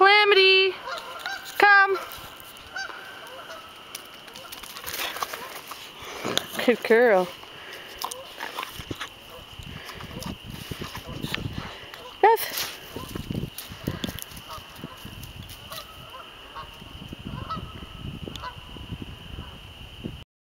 Calamity, come. Good girl. Beth.